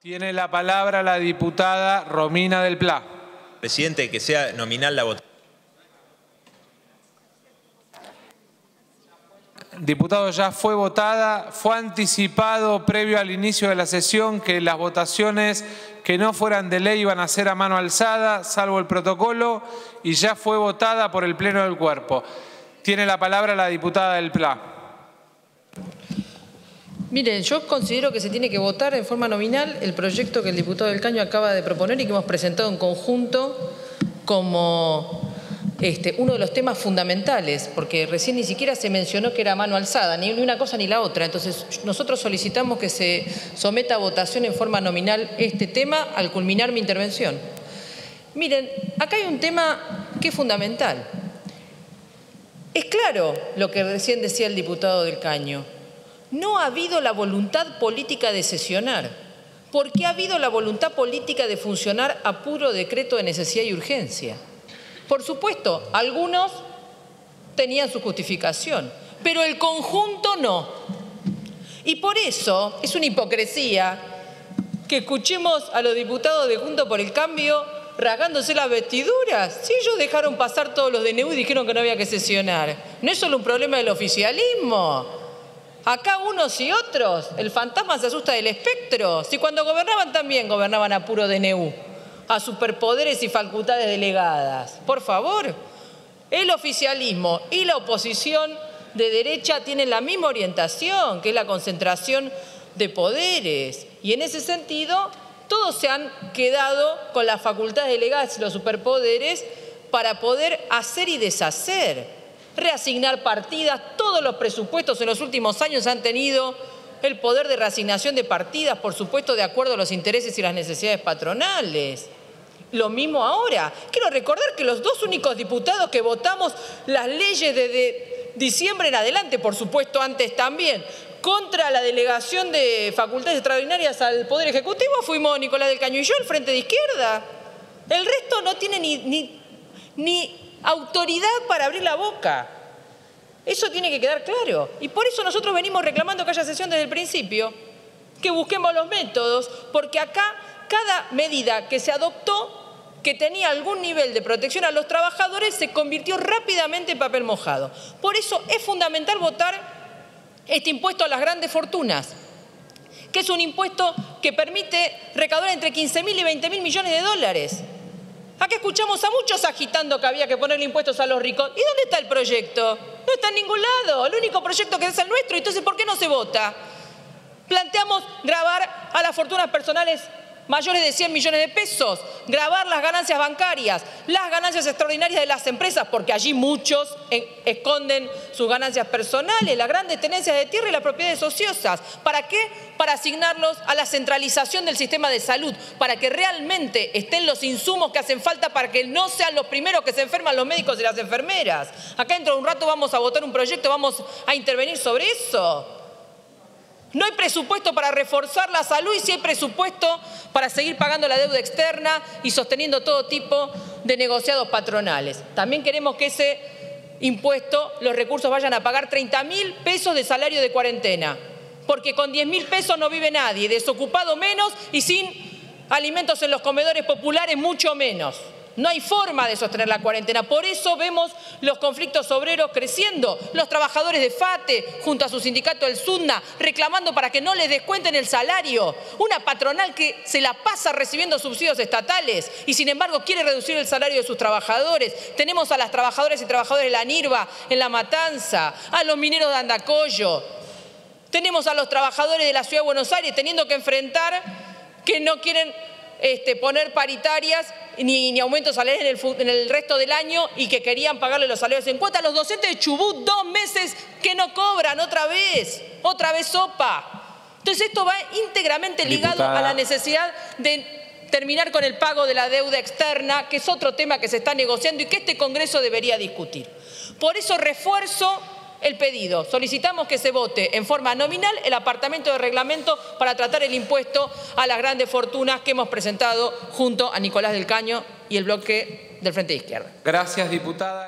Tiene la palabra la diputada Romina del Pla. Presidente, que sea nominal la votación. Diputado, ya fue votada, fue anticipado previo al inicio de la sesión que las votaciones que no fueran de ley iban a ser a mano alzada, salvo el protocolo, y ya fue votada por el Pleno del Cuerpo. Tiene la palabra la diputada del PLA. Miren, yo considero que se tiene que votar en forma nominal el proyecto que el diputado del Caño acaba de proponer y que hemos presentado en conjunto como este, uno de los temas fundamentales, porque recién ni siquiera se mencionó que era mano alzada, ni una cosa ni la otra. Entonces, nosotros solicitamos que se someta a votación en forma nominal este tema al culminar mi intervención. Miren, acá hay un tema que es fundamental. Es claro lo que recién decía el diputado del Caño no ha habido la voluntad política de sesionar, porque ha habido la voluntad política de funcionar a puro decreto de necesidad y urgencia. Por supuesto, algunos tenían su justificación, pero el conjunto no. Y por eso es una hipocresía que escuchemos a los diputados de Junto por el Cambio rasgándose las vestiduras. Si ellos dejaron pasar todos los DNU y dijeron que no había que sesionar. No es solo un problema del oficialismo. Acá unos y otros, el fantasma se asusta del espectro. Si cuando gobernaban también gobernaban a puro DNU, a superpoderes y facultades delegadas. Por favor, el oficialismo y la oposición de derecha tienen la misma orientación, que es la concentración de poderes. Y en ese sentido, todos se han quedado con las facultades delegadas y los superpoderes para poder hacer y deshacer reasignar partidas. Todos los presupuestos en los últimos años han tenido el poder de reasignación de partidas, por supuesto, de acuerdo a los intereses y las necesidades patronales. Lo mismo ahora. Quiero recordar que los dos únicos diputados que votamos las leyes desde diciembre en adelante, por supuesto antes también, contra la delegación de facultades extraordinarias al Poder Ejecutivo fuimos Nicolás del Caño y el Frente de Izquierda. El resto no tiene ni, ni autoridad para abrir la boca. Eso tiene que quedar claro. Y por eso nosotros venimos reclamando que haya sesión desde el principio, que busquemos los métodos, porque acá cada medida que se adoptó que tenía algún nivel de protección a los trabajadores se convirtió rápidamente en papel mojado. Por eso es fundamental votar este impuesto a las grandes fortunas, que es un impuesto que permite recaudar entre 15 mil y 20 mil millones de dólares. Acá escuchamos a muchos agitando que había que ponerle impuestos a los ricos. ¿Y dónde está el proyecto? No está en ningún lado. El único proyecto que es el nuestro. Entonces, ¿por qué no se vota? Planteamos grabar a las fortunas personales mayores de 100 millones de pesos, grabar las ganancias bancarias, las ganancias extraordinarias de las empresas, porque allí muchos esconden sus ganancias personales, las grandes tenencias de tierra y las propiedades ociosas. ¿Para qué? Para asignarlos a la centralización del sistema de salud, para que realmente estén los insumos que hacen falta para que no sean los primeros que se enferman los médicos y las enfermeras. Acá dentro de un rato vamos a votar un proyecto, vamos a intervenir sobre eso. No hay presupuesto para reforzar la salud y sí hay presupuesto para seguir pagando la deuda externa y sosteniendo todo tipo de negociados patronales. También queremos que ese impuesto, los recursos vayan a pagar 30 mil pesos de salario de cuarentena, porque con 10 mil pesos no vive nadie, desocupado menos y sin alimentos en los comedores populares mucho menos. No hay forma de sostener la cuarentena. Por eso vemos los conflictos obreros creciendo. Los trabajadores de FATE, junto a su sindicato el SUDNA, reclamando para que no les descuenten el salario. Una patronal que se la pasa recibiendo subsidios estatales y sin embargo quiere reducir el salario de sus trabajadores. Tenemos a las trabajadoras y trabajadores de la NIRVA en La Matanza, a los mineros de Andacollo. Tenemos a los trabajadores de la Ciudad de Buenos Aires teniendo que enfrentar que no quieren este, poner paritarias ni, ni aumentos salariales en el, en el, resto del año y que querían pagarle los salarios en cuota. Los docentes de Chubut, dos meses que no cobran otra vez, otra vez sopa. Entonces esto va íntegramente ligado Diputada. a la necesidad de terminar con el pago de la deuda externa, que es otro tema que se está negociando y que este Congreso debería discutir. Por eso refuerzo el pedido. Solicitamos que se vote en forma nominal el apartamento de reglamento para tratar el impuesto a las grandes fortunas que hemos presentado junto a Nicolás del Caño y el bloque del Frente de Izquierda. Gracias, diputada.